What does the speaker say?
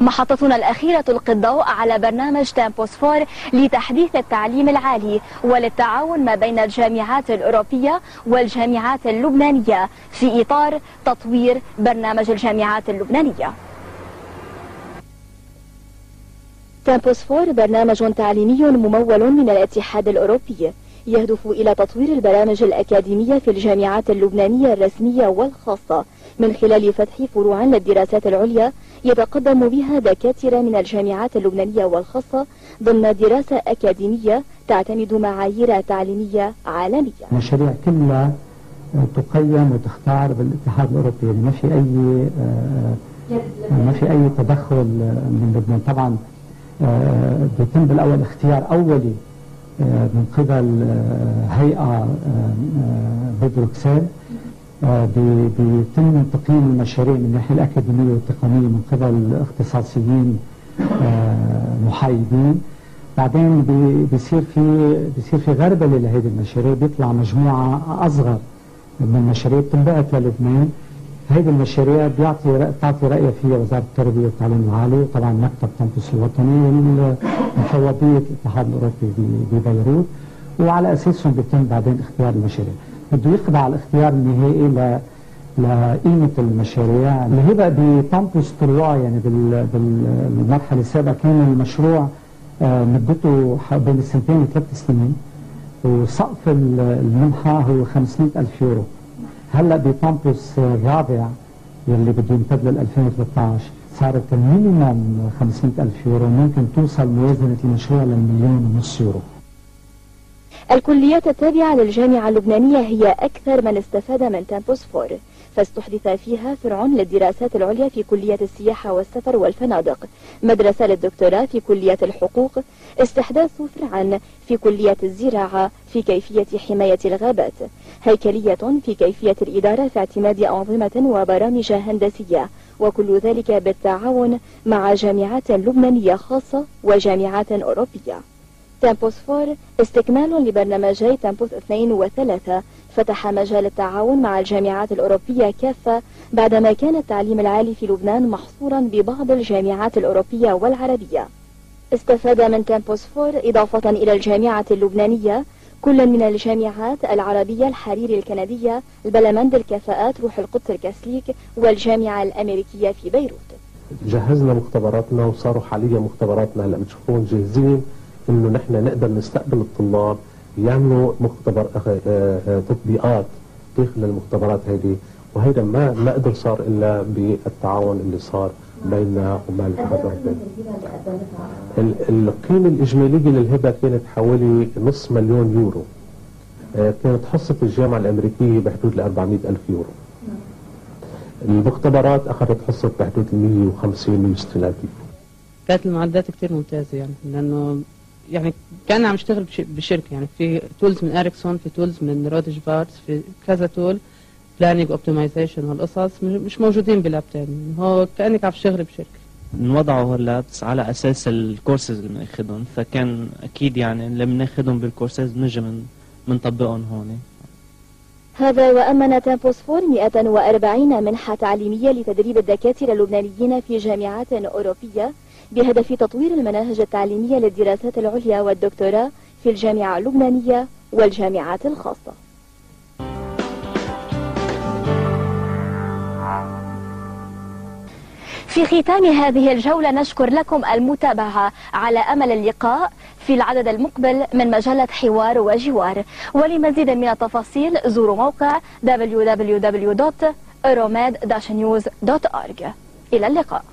محطتنا الأخيرة تلقي الضوء على برنامج تامبوسفور لتحديث التعليم العالي وللتعاون ما بين الجامعات الأوروبية والجامعات اللبنانية في إطار تطوير برنامج الجامعات اللبنانية. تامبوسفور برنامج تعليمي ممول من الاتحاد الأوروبي. يهدف إلى تطوير البرامج الأكاديمية في الجامعات اللبنانية الرسمية والخاصة. من خلال فتح فروع للدراسات العليا يتقدم بها دكاترة من الجامعات اللبنانية والخاصة ضمن دراسة أكاديمية تعتمد معايير تعليمية عالمية. المشاريع كلها تقيم وتختار بالاتحاد الأوروبي. يعني ما في أي ما في أي تدخل من لبنان. طبعا بيتم بالأول اختيار أولي من قبل هيئة ببروكسل بيتم تقييم المشاريع من الناحية الأكاديمية والتقنية من قبل اختصاصيين محايدين. بعدين بيصير في بيصير في غربلة لهذه المشاريع بيطلع مجموعة أصغر من المشاريع بتنبعث للبنان. هذه المشاريع بيعطي بتعطي رايها فيها وزارة التربية والتعليم العالي. وطبعا مكتب تنفس الوطني ومفوضيه الاتحاد الأوروبي ببيروت وعلى أساسهم بيتم بعدين اختيار المشاريع. بده يخضع الاختيار النهائي ل لقيمة المشاريع اللي هي بقى ب Tempus trois يعني بالمرحلة السابقة. كان المشروع مدته بين السنتين وثلاث سنين وسقف المنحة هو 500 ألف يورو. هلا ب Tempus الرابع يلي بده يمتد لل 2013 صارت ال minimum 500 ألف يورو ممكن توصل موازنة المشروع للمليون ونص يورو. الكليات التابعة للجامعة اللبنانية هي أكثر من استفاد من تامبوس فور. فاستحدث فيها فرع للدراسات العليا في كلية السياحة والسفر والفنادق مدرسة للدكتوراه في كلية الحقوق استحداث فرعا في كلية الزراعة في كيفية حماية الغابات هيكلية في كيفية الإدارة في اعتماد أنظمة وبرامج هندسية وكل ذلك بالتعاون مع جامعات لبنانية خاصة وجامعات أوروبية. Tempus four استكمال لبرنامجي Tempus 2 و 3 فتح مجال التعاون مع الجامعات الأوروبية كافة بعدما كان التعليم العالي في لبنان محصورا ببعض الجامعات الأوروبية والعربية. استفاد من Tempus four إضافة إلى الجامعة اللبنانية كل من الجامعات العربية الحريري الكندية البلمند الكفاءات روح القدس الكاثوليك والجامعة الأمريكية في بيروت. جهزنا مختبراتنا وصاروا حاليا مختبراتنا. هلا بتشوفون جاهزين إنه نحن نقدر نستقبل الطلاب يعملوا مختبر تطبيقات داخل المختبرات هذه وهيدا ما ما قدر صار إلا بالتعاون اللي صار بيننا وبين الاوروبي. القيمة الإجمالية للهبه كانت حوالي نص مليون يورو. كانت حصه الجامعة الأمريكية بحدود ال 400 ألف يورو. المختبرات أخذت حصه بحدود 150 160 ألف يورو. كانت المعدات كثير ممتازة يعني لأنه يعني كان عم اشتغل بشركة يعني في tools من Ericsson في tools من Rohde Schwarz في كذا tool planning optimization والقصص مش موجودين ب lab تاني هو كأنك عم تشتغل بشركة. انوضعوا هال labs على أساس الكورسز اللي بناخذهم فكان أكيد يعني اللي بناخذهم بالكورسز بنجي من بنطبقهم هون. هذا وأمن تامبوسفور 140 منحة تعليمية لتدريب الدكاترة اللبنانيين في جامعات أوروبية بهدف تطوير المناهج التعليمية للدراسات العليا والدكتوراه في الجامعة اللبنانية والجامعات الخاصة. في ختام هذه الجولة نشكر لكم المتابعة على أمل اللقاء في العدد المقبل من مجلة حوار وجوار. ولمزيد من التفاصيل زوروا موقع www.euromed-news.org إلى اللقاء.